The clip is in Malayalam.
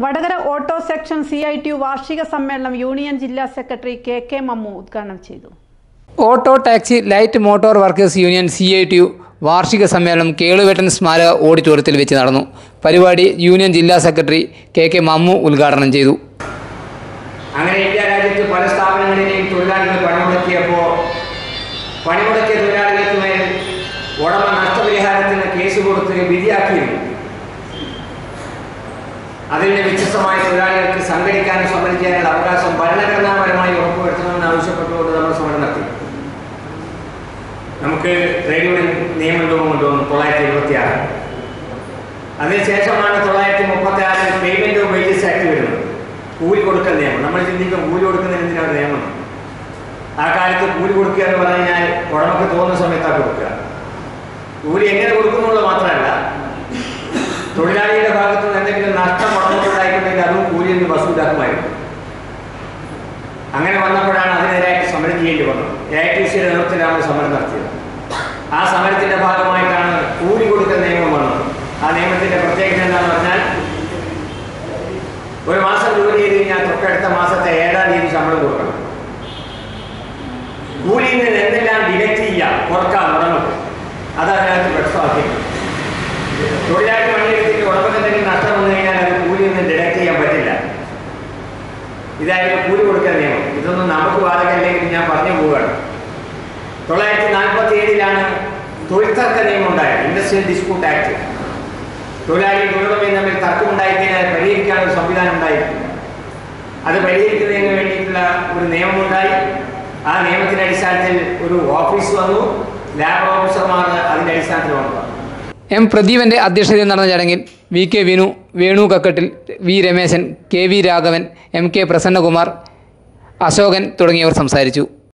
Vadakara auto section C I T U വാർഷിക സമ്മേളനം യൂണിയൻ ജില്ലാ സെക്രട്ടറി കെ കെ മമ്മു ഉദ്ഘാടനം ചെയ്തു. Auto taxi light motor workers union C I T U വാർഷിക സമ്മേളനം കേളുവേട്ടൻ സ്മാരക ഓഡിറ്റോറിയത്തിൽ വെച്ച് നടന്നു. പരിപാടി യൂണിയൻ ജില്ലാ സെക്രട്ടറി കെ കെ മമ്മു ഉദ്ഘാടനം ചെയ്തു. അങ്ങനെ ഇന്ത്യ രാജ്യത്ത് പല സ്ഥാപനങ്ങളിലെയും തൊഴിലാളികൾ പണിമുടക്കിയപ്പോൾ പണിമുടക്കിയ തൊഴിലാളികൾക്ക് മേൽ ഉടമ നഷ്ടപരിഹാരത്തിന് കേസ് കൊടുത്ത് വിധിയാക്കിയിരുന്നു. അതിൽ നിന്ന് വ്യത്യസ്തമായ തൊഴിലാളികൾക്ക് സംഘടിക്കാനും സമരം അവകാശം ഭരണഘടനാപരമായി ഉറപ്പുവരുത്തണമെന്ന് ആവശ്യപ്പെട്ടുകൊണ്ട് നമ്മൾ സമരം നടത്തി. നമുക്ക് ട്രേഡ് നിയമം രൂപം കൊണ്ടുവന്നു തൊള്ളായിരത്തി എഴുപത്തി ആറ് അതിനുശേഷമാണ് തൊള്ളായിരത്തി മുപ്പത്തി ആറിൽ പേയ്മെന്റ് ഓഫ് വേജസ് ആക്ട് വരുന്നത്. കൂലി കൊടുക്കൽ നിയമം. നമ്മൾ ചിന്തിക്കും കൂലി കൊടുക്കുന്നതിന് എന്തിനാണ് നിയമം? ആ കാലത്ത് കൂലി കൊടുക്കുക എന്ന് പറഞ്ഞാൽ കഴിഞ്ഞാൽ ഉടമക്ക് തോന്നുന്ന സമയത്താണ് കൊടുക്കുക. കൂലി എങ്ങനെ കൊടുക്കുന്നുള്ളത് മാത്രമല്ല തൊഴിലാളിയുടെ കൂലി വസൂലാക്കുമായിരുന്നു അങ്ങനെ വന്നപ്പോഴാണ് അതിനെതിരായിട്ട് സമരം ചെയ്യേണ്ടി വന്നത്. എ ഐ ടി സിയുടെ നേതൃത്വത്തിലാണ് സമരം നടത്തിയത്. ആ സമരത്തിന്റെ ഭാഗമായിട്ടാണ് കൂലി കൊടുക്കൽ നിയമം വന്നത്. ആ നിയമത്തിന്റെ പ്രത്യേകത എന്താണെന്ന് പറഞ്ഞാൽ ഒരു മാസം ജോലി ചെയ്ത് കഴിഞ്ഞാൽ തൊട്ടടുത്ത മാസത്തെ ഏഴാം തീയതി ശമ്പളം കൊടുക്കണം. കൂലിയിൽ നിന്ന് എന്തെല്ലാം ഡിഡക്റ്റ് ചെയ്യാം കുറക്കാം ഉടമക്ക് അത് അതിനകത്ത് വ്യക്തമാക്കിയിട്ടുണ്ട് തൊഴിലാളി പണിയെടുത്തിട്ട് ഉടമക്ക് എന്തെങ്കിലും നഷ്ടം വന്നു കഴിഞ്ഞാൽ അത് കൂലിയിൽ നിന്ന് ഡിഡക്റ്റ് ചെയ്യാൻ പറ്റില്ല ഇതായിരുന്നു കൂലി കൊടുക്കാൻ നിയമം ഇതൊന്നും നമുക്ക് ബാധകമല്ലെങ്കിൽ ഞാൻ പറഞ്ഞു പോവുകയാണ്. തൊള്ളായിരത്തി നാൽപ്പത്തി ഏഴിലാണ് തൊഴിൽ തർക്ക നിയമം ഉണ്ടായത് ഇൻഡസ്ട്രിയൽ ഡിസ്പ്യൂട്ട് ആക്ട് തൊഴിലാളി തൊഴിലുടമയും തമ്മിൽ തർക്കമുണ്ടായിക്കഴിഞ്ഞാൽ പരിഹരിക്കാനുള്ള സംവിധാനം ഉണ്ടായിരുന്നു. അത് പരിഹരിക്കുന്നതിന് വേണ്ടിയിട്ടുള്ള ഒരു നിയമമുണ്ടായി. ആ നിയമത്തിന്റെ അടിസ്ഥാനത്തിൽ ഒരു ഓഫീസ് വന്നു. ലാബ് ഓഫീസർമാർ അതിന്റെ അടിസ്ഥാനത്തിൽ വന്നു. എം പ്രദീപന്റെ അധ്യക്ഷതയിൽ നടന്ന ചടങ്ങിൽ V K Vinu Venu Kakkattil V Rameshan K V Raghavan M K Prasannakumar Ashokan തുടങ്ങിയവർ സംസാരിച്ചു.